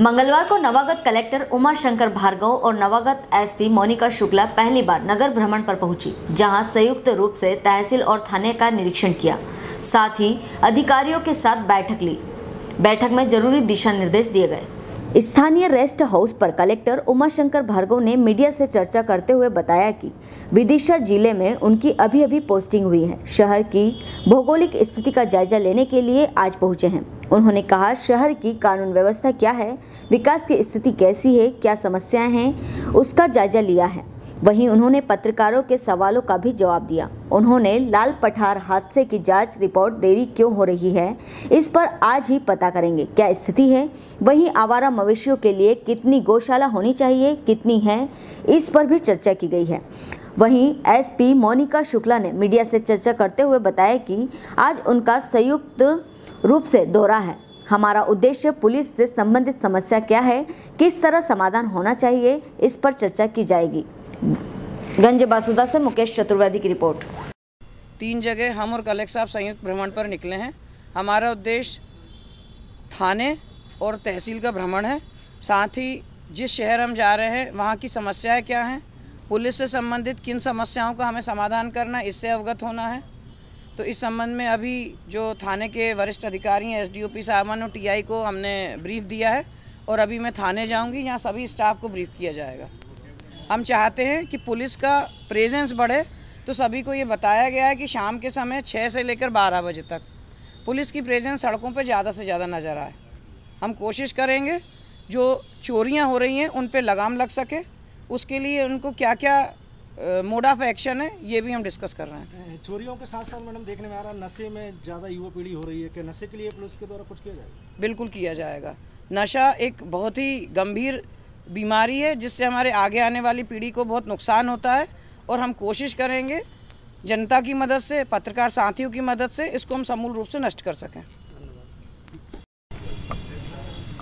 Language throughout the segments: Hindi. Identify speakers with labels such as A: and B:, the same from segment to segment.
A: मंगलवार को नवागत कलेक्टर उमा शंकर भार्गव और नवागत एसपी मोनिका शुक्ला पहली बार नगर भ्रमण पर पहुँची, जहाँ संयुक्त रूप से तहसील और थाने का निरीक्षण किया। साथ ही अधिकारियों के साथ बैठक ली। बैठक में ज़रूरी दिशा निर्देश दिए गए। स्थानीय रेस्ट हाउस पर कलेक्टर उमाशंकर भार्गव ने मीडिया से चर्चा करते हुए बताया कि विदिशा ज़िले में उनकी अभी अभी पोस्टिंग हुई है। शहर की भौगोलिक स्थिति का जायजा लेने के लिए आज पहुँचे हैं। उन्होंने कहा, शहर की कानून व्यवस्था क्या है? विकास की स्थिति कैसी है? क्या समस्याएँ हैं? उसका जायजा लिया है। वहीं उन्होंने पत्रकारों के सवालों का भी जवाब दिया। उन्होंने लाल पठार हादसे की जाँच रिपोर्ट देरी क्यों हो रही है, इस पर आज ही पता करेंगे। क्या स्थिति है? वहीं आवारा मवेशियों के लिए कितनी गौशाला होनी चाहिए, कितनी है, इस पर भी चर्चा की गई है। वहीं एसपी मोनिका शुक्ला ने मीडिया से चर्चा करते हुए बताया कि आज उनका संयुक्त रूप से दौरा है। हमारा उद्देश्य पुलिस से संबंधित समस्या क्या है, किस तरह समाधान होना चाहिए, इस पर चर्चा की जाएगी। गंज बासुदा से मुकेश चतुर्वेदी की रिपोर्ट।
B: तीन जगह हम और कलेक्टर साहब संयुक्त भ्रमण पर निकले हैं। हमारा उद्देश्य थाने और तहसील का भ्रमण है। साथ ही जिस शहर हम जा रहे हैं, वहाँ की समस्याएँ क्या हैं? पुलिस से संबंधित किन समस्याओं का हमें समाधान करना इससे अवगत होना है। तो इस संबंध में अभी जो थाने के वरिष्ठ अधिकारी हैं एस डी ओ पी साहबान और टीआई को हमने ब्रीफ दिया है और अभी मैं थाने जाऊँगी, यहाँ सभी स्टाफ को ब्रीफ किया जाएगा। हम चाहते हैं कि पुलिस का प्रेजेंस बढ़े। तो सभी को ये बताया गया है कि शाम के समय छः से लेकर बारह बजे तक पुलिस की प्रेजेंस सड़कों पर ज़्यादा से ज़्यादा नज़र आए। हम कोशिश करेंगे जो चोरियाँ हो रही हैं उन पर लगाम लग सके। उसके लिए उनको क्या क्या मोड ऑफ़ एक्शन है ये भी हम डिस्कस कर रहे हैं।
C: चोरियों के साथ साथ मैडम देखने में आ रहा है नशे में ज़्यादा युवा पीढ़ी हो रही है कि नशे के लिए पुलिस के द्वारा कुछ किया जाएगा?
B: बिल्कुल किया जाएगा। नशा एक बहुत ही गंभीर बीमारी है जिससे हमारे आगे आने वाली पीढ़ी को बहुत नुकसान होता है और हम कोशिश करेंगे जनता की मदद से पत्रकार साथियों की मदद से इसको हम समूल रूप से नष्ट कर सकें।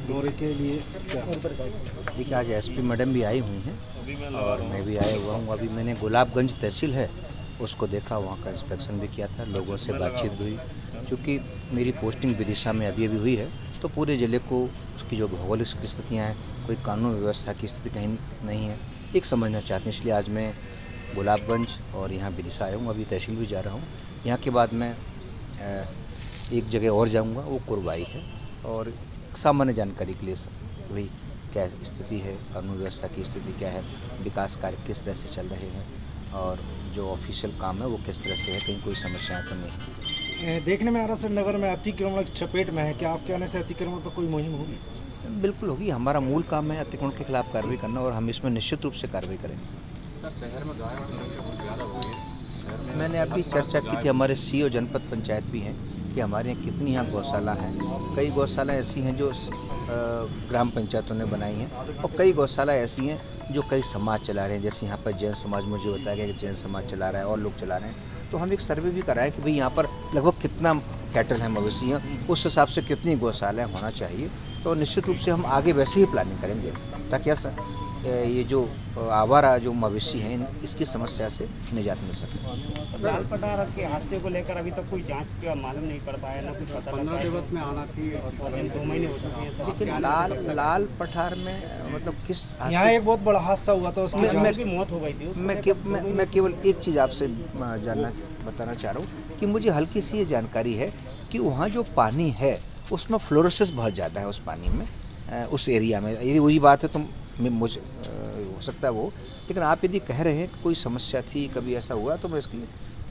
C: दौरे के लिए
D: देखिए आज एसपी मैडम भी आई हुई हैं और मैं भी आया हुआ हूँ। अभी मैंने गुलाबगंज तहसील है उसको देखा वहाँ का इंस्पेक्शन भी किया था लोगों से बातचीत भी हुई क्योंकि मेरी पोस्टिंग विदिशा में अभी अभी हुई है। तो पूरे ज़िले को उसकी जो भौगोलिक स्थितियाँ हैं, कोई कानून व्यवस्था की स्थिति कहीं नहीं है। एक समझना चाहते हैं, इसलिए आज मैं गुलाबगंज और यहाँ विदिशा आया हूँ, अभी तहसील भी जा रहा हूँ। यहाँ के बाद मैं एक जगह और जाऊँगा, वो कुरबाई है। और सामान्य जानकारी के लिए वही क्या स्थिति है, कानून व्यवस्था की स्थिति क्या है, विकास कार्य किस तरह से चल रहे हैं, और जो ऑफिशियल काम है वो किस तरह से है, कहीं कोई समस्याएँ तो नहीं।
C: देखने में आ रहा सर नगर में अतिक्रमण चपेट में है। क्या आपके आने से अतिक्रमण पर कोई मुहिम होगी?
D: बिल्कुल होगी। हमारा मूल काम है अतिक्रमण के खिलाफ कार्रवाई करना और हम इसमें निश्चित रूप से कार्रवाई करेंगे। सर शहर में मैंने अभी चर्चा की थी हमारे सीओ जनपद पंचायत भी हैं कि हमारे यहाँ कितनी यहाँ गौशाला हैं। कई गौशाला ऐसी हैं जो ग्राम पंचायतों ने बनाई हैं और कई गौशाला ऐसी हैं जो कई समाज चला रहे हैं। जैसे यहाँ पर जैन समाज मुझे बताया गया कि जैन समाज चला रहा है और लोग चला रहे हैं। तो हम एक सर्वे भी कराए कि भाई यहाँ पर लगभग कितना कैटल है, मवेशी हैं, उस हिसाब से कितनी गौशालाएँ होना चाहिए। तो निश्चित रूप से हम आगे वैसे ही प्लानिंग करेंगे, ताकि ऐसा ये जो आवारा जो मवेशी हैं इसकी समस्या से निजात मिल सके
E: लाल पटार के हादसे को लेकर अभी तक कोई जाँच का मालूम नहीं पड़ पाया ना कुछ पता पंद्रह दिवस में आना थी दो महीने हो चुके हैं
D: देखिए लाल लाल पठार में मतलब किस
C: यहाँ एक बहुत बड़ा हादसा हुआ था उसमें
E: मैं, मौत हो गई थी
D: मैं मैं, मैं केवल एक चीज़ आपसे जानना बताना चाह रहा हूँ कि मुझे हल्की सी ये जानकारी है कि वहाँ जो पानी है उसमें फ्लोरोसिस बहुत ज़्यादा है उस पानी में उस एरिया में। यदि वही बात है तो मुझे हो सकता है वो। लेकिन आप यदि कह रहे हैं कोई समस्या थी कभी ऐसा हुआ तो मैं इसकी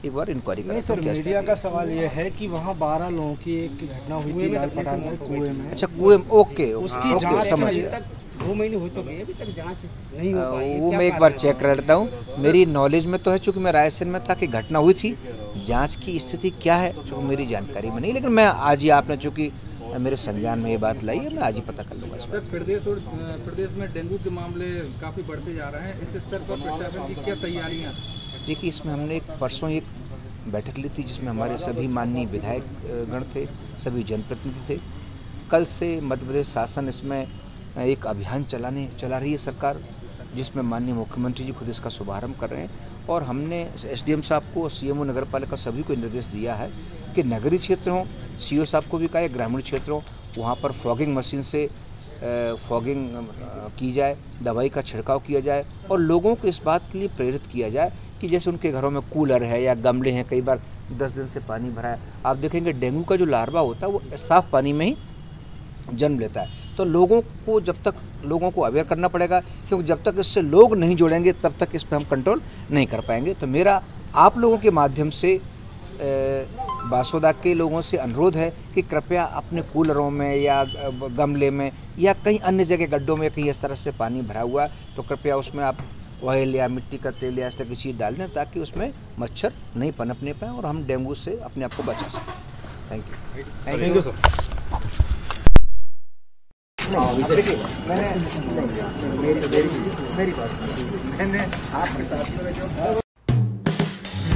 D: एक बार इंक्वायरी
C: नहीं सर मीडिया का सवाल ये है कि वहाँ बारह लोगों की एक घटना हुई थी लाल पठान में कुएँ में।
D: अच्छा कुएँ ओके
C: उसकी जाँच
D: समझ
E: दो महीने हो चुके हैं अभी तक जाँच नहीं हो पाई
D: वो मैं एक बार चेक कर लेता हूँ। मेरी नॉलेज में तो है चूँकि मैं रायसेन में था कि घटना हुई थी जाँच की स्थिति क्या है चूँकि मेरी जानकारी में नहीं लेकिन मैं आज ही आपने चूँकि मेरे संज्ञान में ये बात लाई है मैं आज ही पता कर लूँगा
F: सर प्रदेश और प्रदेश में डेंगू के मामले काफ़ी बढ़ते जा रहे हैं। इस स्तर पर प्रशासन की क्या तैयारियाँ?
D: देखिए इसमें हमने एक परसों एक बैठक ली थी जिसमें हमारे सभी माननीय विधायक गण थे सभी जनप्रतिनिधि थे। कल से मध्य प्रदेश शासन इसमें एक अभियान चलाने चला रही है सरकार जिसमें माननीय मुख्यमंत्री जी खुद इसका शुभारंभ कर रहे हैं। और हमने एसडीएम साहब को सी एम नगर पालिका सभी को निर्देश दिया है कि नगरीय क्षेत्र हों सी साहब को भी कहा ग्रामीण क्षेत्र हो वहाँ पर फॉगिंग मशीन से फॉगिंग की जाए, दवाई का छिड़काव किया जाए, और लोगों को इस बात के लिए प्रेरित किया जाए कि जैसे उनके घरों में कूलर है या गमले हैं, कई बार दस दिन से पानी भरा है, आप देखेंगे डेंगू का जो लार्वा होता है, वो साफ़ पानी में ही जन्म लेता है। तो लोगों को जब तक, लोगों को अवेयर करना पड़ेगा, क्योंकि जब तक इससे लोग नहीं जुड़ेंगे, तब तक इस पर हम कंट्रोल नहीं कर पाएँगे। तो मेरा, आप लोगों के माध्यम से बासोदा के लोगों से अनुरोध है कि कृपया अपने कूलरों में या गमले में या कहीं अन्य जगह गड्ढों में कहीं इस तरह से पानी भरा हुआ तो कृपया उसमें आप ऑयल या मिट्टी का तेल या इस तरह की चीज़ डाल दें ताकि उसमें मच्छर नहीं पनपने पाए और हम डेंगू से अपने आप को बचा सकें thank you
C: thank you sir